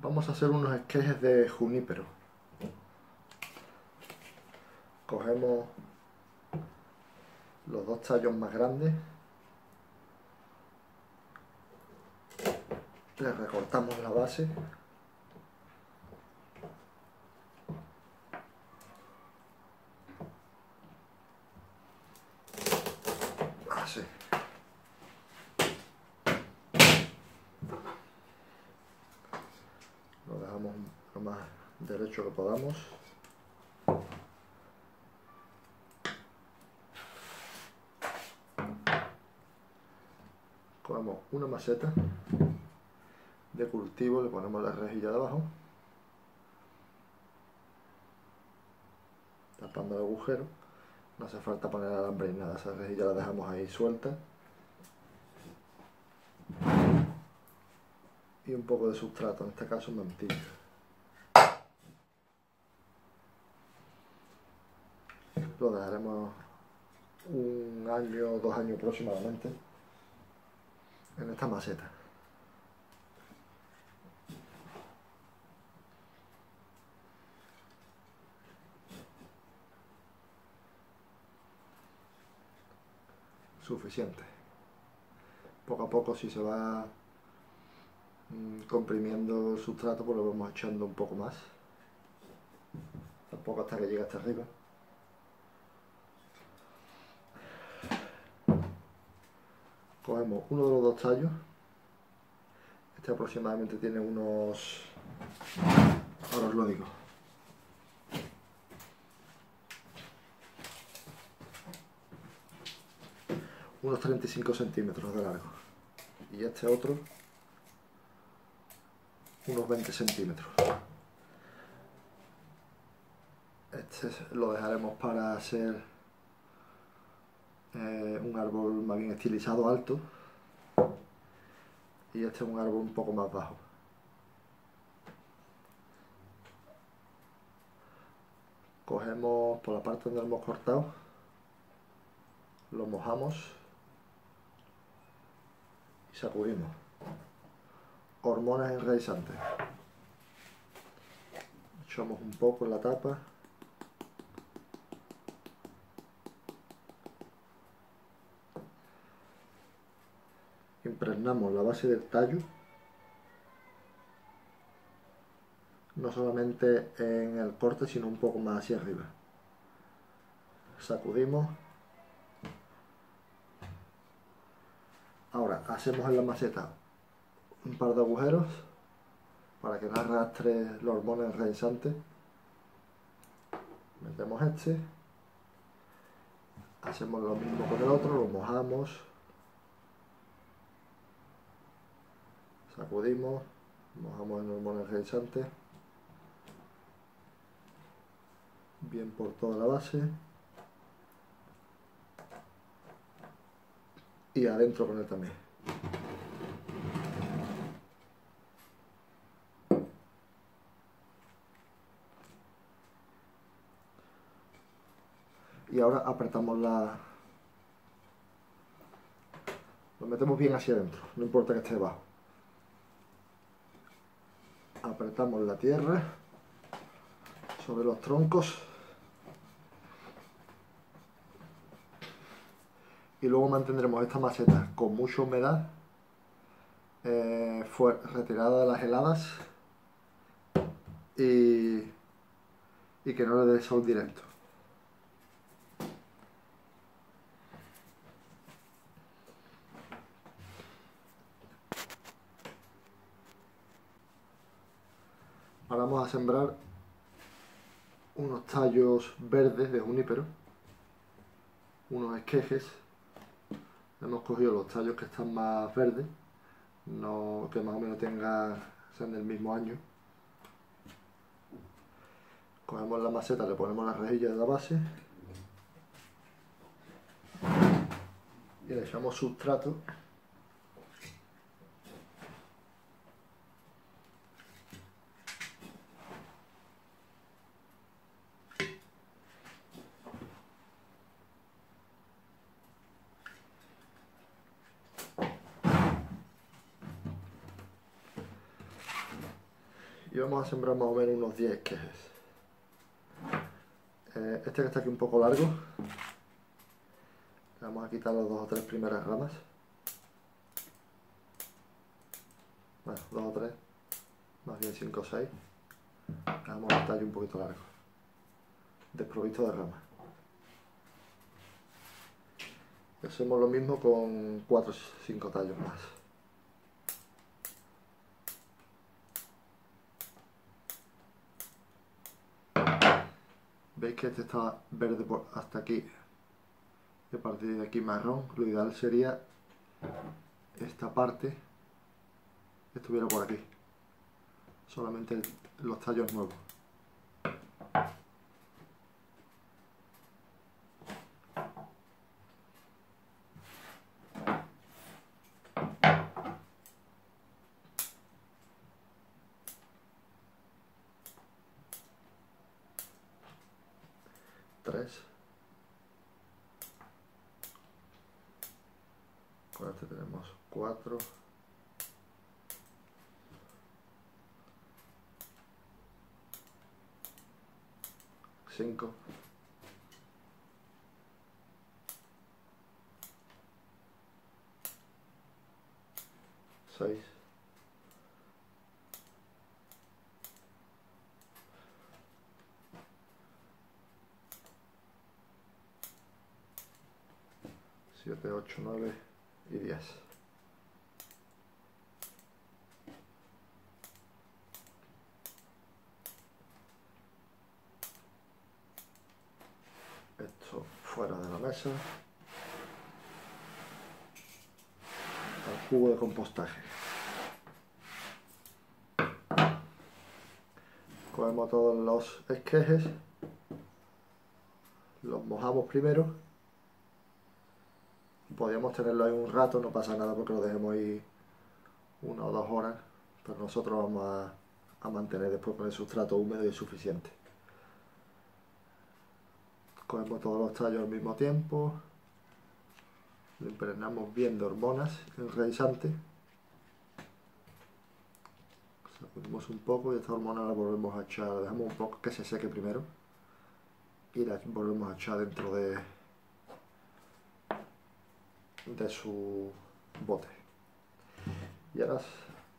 Vamos a hacer unos esquejes de junípero. Cogemos los dos tallos más grandes, le recortamos la base lo más derecho que podamos. Cogemos una maceta de cultivo, le ponemos la rejilla de abajo, tapando el agujero, no hace falta poner alambre ni nada, esa rejilla la dejamos ahí suelta. Y un poco de sustrato, en este caso mantilla. Lo dejaremos un año o dos años aproximadamente en esta maceta. Suficiente. Poco a poco si se va comprimiendo el sustrato pues lo vamos echando un poco más. Tampoco hasta que llegue hasta arriba. cogemos uno de los dos tallos este aproximadamente tiene unos ahora os lo digo unos 35 centímetros de largo y este otro unos 20 centímetros este lo dejaremos para hacer eh, un árbol más bien estilizado alto y este es un árbol un poco más bajo. Cogemos por la parte donde lo hemos cortado, lo mojamos y sacudimos. Hormonas enraizantes. Echamos un poco en la tapa. Impregnamos la base del tallo. No solamente en el corte sino un poco más hacia arriba. Sacudimos. Ahora hacemos en la maceta un par de agujeros para que no arrastre los hormonas enraizantes metemos este hacemos lo mismo con el otro, lo mojamos sacudimos, mojamos el hormona energizante bien por toda la base y adentro con él también. Y ahora apretamos la... Lo metemos bien hacia adentro, no importa que esté debajo apretamos la tierra sobre los troncos. Y luego mantendremos esta maceta con mucha humedad eh, fue retirada de las heladas y, y que no le dé sol directo vamos a sembrar unos tallos verdes de junípero, unos esquejes. Hemos cogido los tallos que están más verdes, que más o menos tengan, sean del mismo año. Cogemos la maceta, le ponemos la rejilla de la base y le echamos sustrato y vamos a sembrar más o menos unos 10 quejes. Eh, este que está aquí un poco largo, vamos a quitar las dos o tres primeras ramas. Bueno, dos o tres, más bien cinco o seis. Vamos el tallo un poquito largo, desprovisto de ramas. Hacemos lo mismo con cuatro o cinco tallos más. Veis que este está verde por hasta aquí. Y a partir de aquí marrón lo ideal sería esta parte estuviera por aquí. Solamente los tallos nuevos tres. Con este tenemos. Cinco. Seis. 7, 8, 9 y 10. Esto fuera de la mesa. El jugo de compostaje. Cogemos todos los esquejes, los mojamos primero podríamos tenerlo ahí un rato, no pasa nada porque lo dejemos ahí una o dos horas, pero nosotros vamos a, mantener después con el sustrato húmedo y suficiente. Cogemos todos los tallos al mismo tiempo, lo impregnamos bien de hormonas enraizantes, sacudimos un poco y esta hormona la volvemos a echar, dejamos un poco que se seque primero y la volvemos a echar dentro de de su bote. Y ahora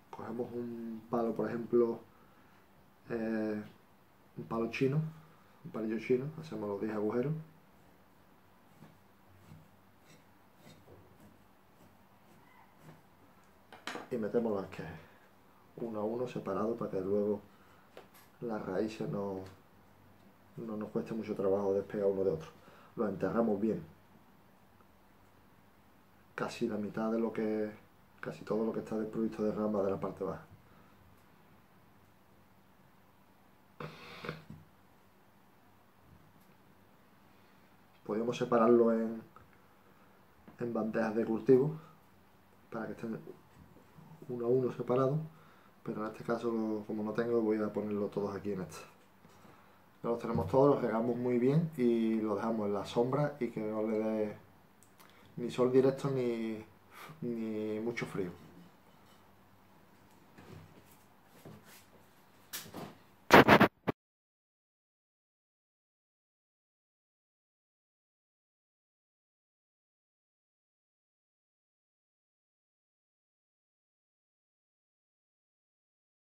cogemos un palo, por ejemplo, eh, un palo chino, un palillo chino, hacemos los 10 agujeros. Y metemos las que uno a uno separado para que luego las raíces no, no nos cueste mucho trabajo despegar uno de otro. Lo enterramos bien casi la mitad de lo que, casi todo lo que está desprovisto de rama de la parte baja. Podemos separarlo en, en bandejas de cultivo para que estén uno a uno separados, pero en este caso como no tengo voy a ponerlo todos aquí en este. Ya los tenemos todos, los regamos muy bien y lo dejamos en la sombra y que no le dé ni sol directo ni, ni mucho frío.